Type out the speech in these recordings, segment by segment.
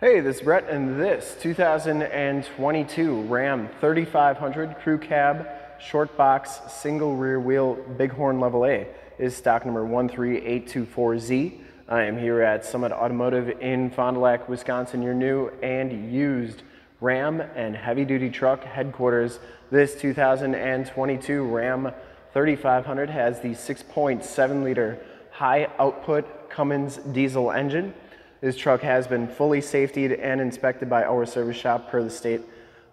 Hey, this is Brett, and this 2022 Ram 3500 Crew Cab Short Box Single Rear Wheel Bighorn Level A is stock number 13824Z. I am here at Summit Automotive in Fond du Lac, Wisconsin, your new and used Ram and heavy duty truck headquarters. This 2022 Ram 3500 has the 6.7 liter high output Cummins diesel engine. This truck has been fully safetied and inspected by our service shop per the state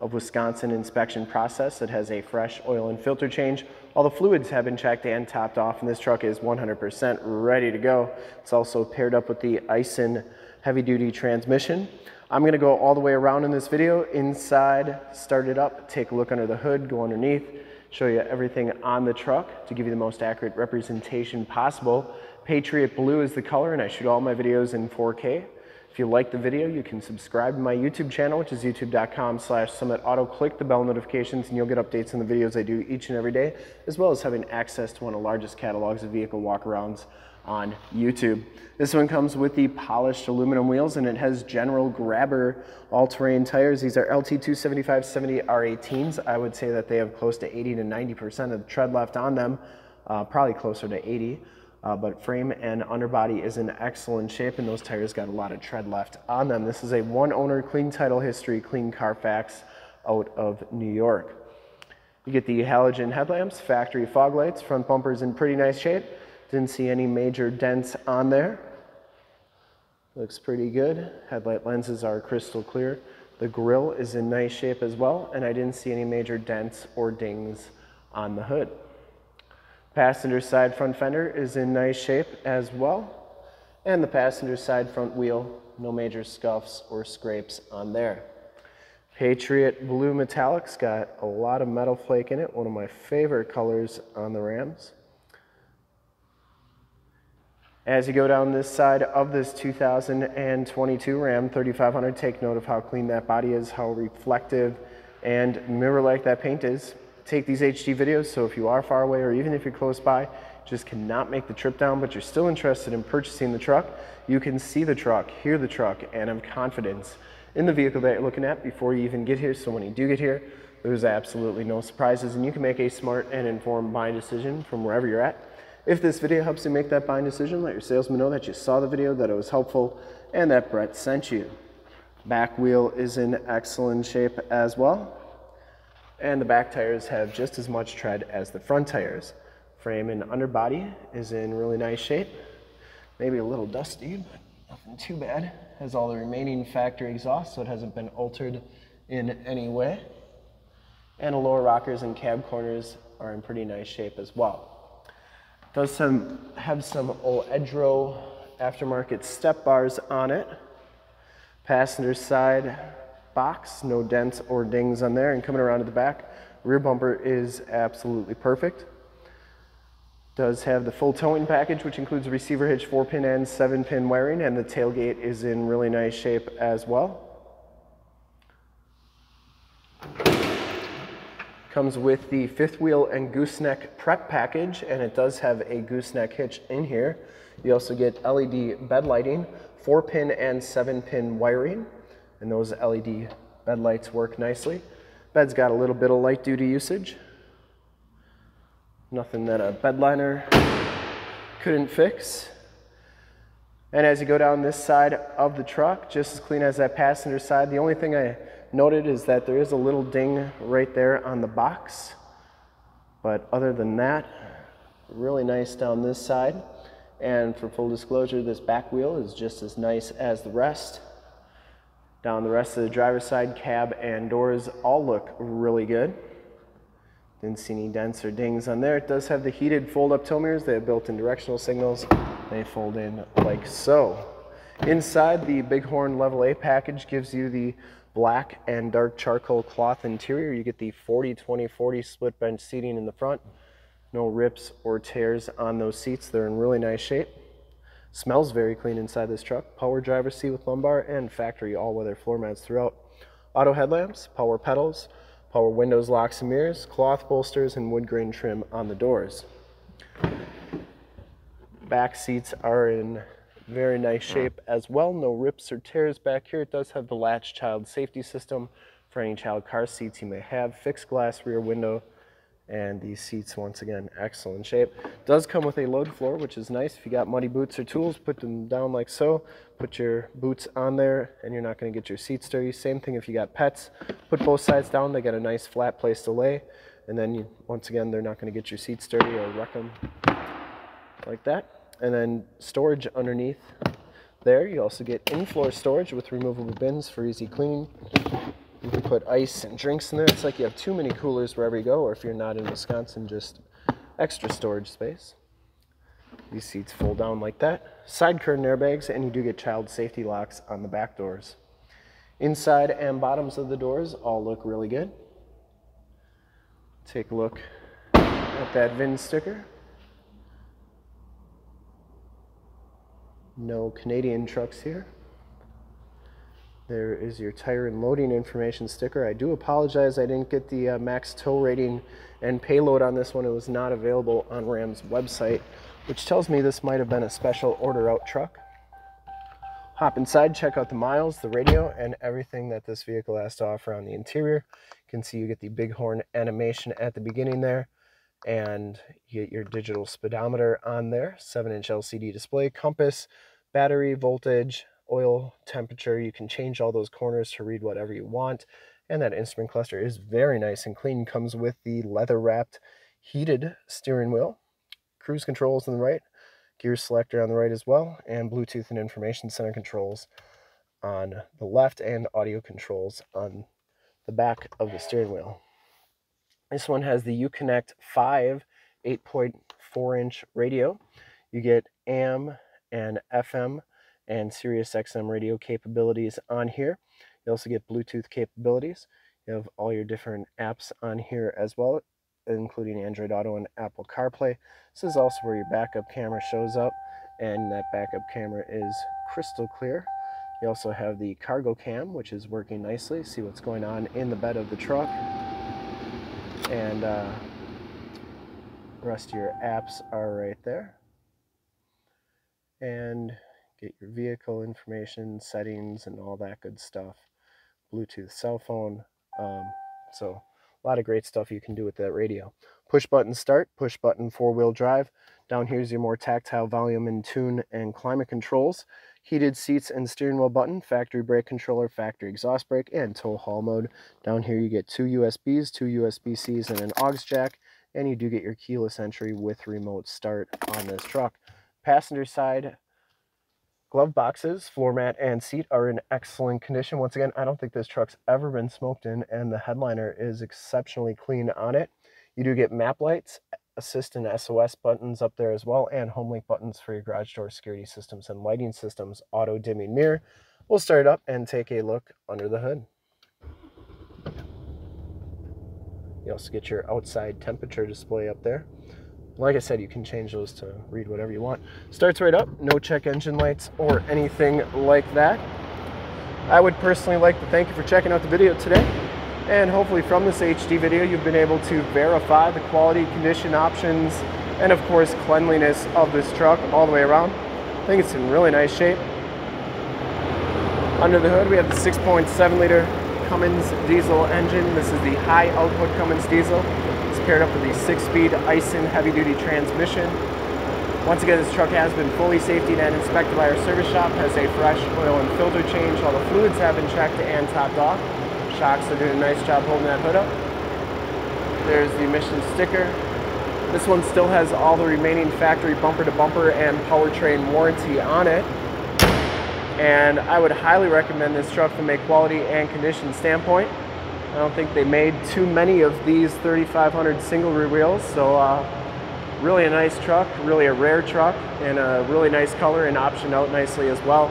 of Wisconsin inspection process. It has a fresh oil and filter change. All the fluids have been checked and topped off and this truck is 100% ready to go. It's also paired up with the Aisin heavy duty transmission. I'm gonna go all the way around in this video, inside, start it up, take a look under the hood, go underneath, show you everything on the truck to give you the most accurate representation possible. Patriot Blue is the color and I shoot all my videos in 4K. If you like the video, you can subscribe to my YouTube channel, which is youtube.com slash summitauto. Click the bell notifications and you'll get updates on the videos I do each and every day, as well as having access to one of the largest catalogs of vehicle walkarounds on YouTube. This one comes with the polished aluminum wheels and it has general grabber all-terrain tires. These are LT275-70 R18s. I would say that they have close to 80 to 90% of the tread left on them, uh, probably closer to 80. Uh, but frame and underbody is in excellent shape and those tires got a lot of tread left on them. This is a one owner, clean title history, clean Carfax out of New York. You get the halogen headlamps, factory fog lights, front bumper's in pretty nice shape. Didn't see any major dents on there. Looks pretty good. Headlight lenses are crystal clear. The grille is in nice shape as well, and I didn't see any major dents or dings on the hood. Passenger side front fender is in nice shape as well. And the passenger side front wheel, no major scuffs or scrapes on there. Patriot Blue Metallic's got a lot of metal flake in it, one of my favorite colors on the Rams. As you go down this side of this 2022 Ram 3500, take note of how clean that body is, how reflective and mirror-like that paint is. Take these HD videos, so if you are far away or even if you're close by, just cannot make the trip down, but you're still interested in purchasing the truck, you can see the truck, hear the truck, and have confidence in the vehicle that you're looking at before you even get here. So when you do get here, there's absolutely no surprises and you can make a smart and informed buying decision from wherever you're at. If this video helps you make that buying decision, let your salesman know that you saw the video, that it was helpful, and that Brett sent you. Back wheel is in excellent shape as well. And the back tires have just as much tread as the front tires. Frame and underbody is in really nice shape. Maybe a little dusty, but nothing too bad. Has all the remaining factory exhaust, so it hasn't been altered in any way. And the lower rockers and cab corners are in pretty nice shape as well. Does some have some Oedro aftermarket step bars on it. Passenger side box, no dents or dings on there. And coming around to the back, rear bumper is absolutely perfect. Does have the full towing package, which includes receiver hitch, four pin and seven pin wiring, and the tailgate is in really nice shape as well. Comes with the fifth wheel and gooseneck prep package, and it does have a gooseneck hitch in here. You also get LED bed lighting, four pin and seven pin wiring, and those LED bed lights work nicely. Bed's got a little bit of light duty usage. Nothing that a bed liner couldn't fix. And as you go down this side of the truck, just as clean as that passenger side, the only thing I noted is that there is a little ding right there on the box. But other than that, really nice down this side. And for full disclosure, this back wheel is just as nice as the rest. Down the rest of the driver's side, cab and doors all look really good. Didn't see any dents or dings on there. It does have the heated fold-up tow mirrors. They have built-in directional signals. They fold in like so. Inside, the Bighorn Level A package gives you the black and dark charcoal cloth interior. You get the 40-20-40 split bench seating in the front. No rips or tears on those seats. They're in really nice shape. Smells very clean inside this truck. Power driver seat with lumbar and factory all-weather floor mats throughout. Auto headlamps, power pedals, power windows, locks and mirrors, cloth bolsters, and wood grain trim on the doors. Back seats are in Very nice shape as well. No rips or tears back here. It does have the latch child safety system for any child car seats you may have. Fixed glass rear window. And these seats, once again, excellent shape. Does come with a load floor, which is nice. If you got muddy boots or tools, put them down like so. Put your boots on there, and you're not going to get your seats dirty. Same thing if you got pets. Put both sides down. They got a nice flat place to lay. And then, you, once again, they're not going to get your seats dirty or wreck them like that. And then storage underneath there. You also get in-floor storage with removable bins for easy cleaning. You can put ice and drinks in there. It's like you have too many coolers wherever you go, or if you're not in Wisconsin, just extra storage space. These seats fold down like that. Side curtain airbags, and you do get child safety locks on the back doors. Inside and bottoms of the doors all look really good. Take a look at that VIN sticker. No Canadian trucks here. There is your tire and loading information sticker. I do apologize I didn't get the uh, max tow rating and payload on this one. It was not available on Ram's website, which tells me this might have been a special order out truck. Hop inside, check out the miles, the radio, and everything that this vehicle has to offer on the interior. You can see you get the bighorn animation at the beginning there, and you get your digital speedometer on there, 7-inch LCD display, compass, battery, voltage, oil temperature. You can change all those corners to read whatever you want. And that instrument cluster is very nice and clean. Comes with the leather wrapped heated steering wheel, cruise controls on the right, gear selector on the right as well, and Bluetooth and information center controls on the left and audio controls on the back of the steering wheel. This one has the Uconnect 5 8.4 inch radio. You get AM and FM and Sirius XM radio capabilities on here. You also get Bluetooth capabilities. You have all your different apps on here as well, including Android Auto and Apple CarPlay. This is also where your backup camera shows up, and that backup camera is crystal clear. You also have the cargo cam, which is working nicely. See what's going on in the bed of the truck. And uh, the rest of your apps are right there. And get your vehicle information, settings, and all that good stuff. Bluetooth cell phone. Um, so a lot of great stuff you can do with that radio. Push button start, push button four wheel drive. Down here's your more tactile volume and tune and climate controls. Heated seats and steering wheel button, factory brake controller, factory exhaust brake, and tow haul mode. Down here you get two USBs, two USB-Cs, and an aux jack. And you do get your keyless entry with remote start on this truck. Passenger side, Glove boxes, floor mat, and seat are in excellent condition. Once again, I don't think this truck's ever been smoked in, and the headliner is exceptionally clean on it. You do get map lights, assist and SOS buttons up there as well, and HomeLink buttons for your garage door security systems and lighting systems, auto dimming mirror. We'll start it up and take a look under the hood. You also get your outside temperature display up there. Like I said, you can change those to read whatever you want. Starts right up, no check engine lights or anything like that. I would personally like to thank you for checking out the video today. And hopefully from this HD video, you've been able to verify the quality, condition options, and of course cleanliness of this truck all the way around. I think it's in really nice shape. Under the hood, we have the 6.7 liter Cummins diesel engine. This is the high output Cummins diesel paired up with the six-speed Aisin heavy-duty transmission. Once again, this truck has been fully safety and inspected by our service shop, has a fresh oil and filter change. All the fluids have been checked and topped off. Shocks are doing a nice job holding that hood up. There's the emission sticker. This one still has all the remaining factory bumper-to-bumper -bumper and powertrain warranty on it. And I would highly recommend this truck from a quality and condition standpoint. I don't think they made too many of these 3500 single rear wheels, so uh, really a nice truck, really a rare truck, and a really nice color and optioned out nicely as well.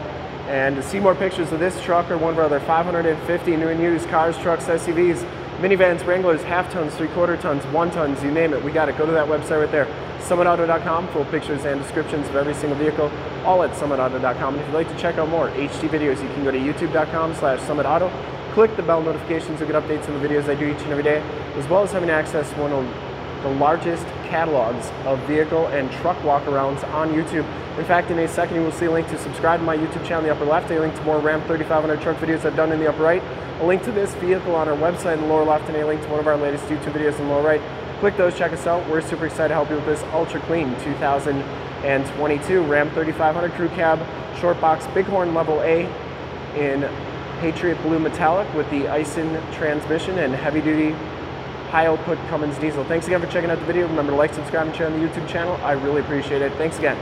And to see more pictures of this truck or one of our other 550 new and used cars, trucks, SUVs, minivans, Wranglers, half tons, three quarter tons, one tons, you name it, we got it. Go to that website right there, summitauto.com, full pictures and descriptions of every single vehicle, all at summitauto.com. And if you'd like to check out more HD videos, you can go to youtube.com slash summitauto click the bell notifications to get updates on the videos I do each and every day, as well as having access to one of the largest catalogs of vehicle and truck walkarounds on YouTube. In fact, in a second, you will see a link to subscribe to my YouTube channel in the upper left, a link to more Ram 3500 truck videos I've done in the upper right, a link to this vehicle on our website in the lower left, and a link to one of our latest YouTube videos in the lower right. Click those, check us out. We're super excited to help you with this ultra clean 2022 Ram 3500 Crew Cab Short Box Bighorn Level A in Patriot Blue Metallic with the Aisin transmission and heavy duty high output Cummins diesel. Thanks again for checking out the video. Remember to like, subscribe, and share on the YouTube channel. I really appreciate it. Thanks again.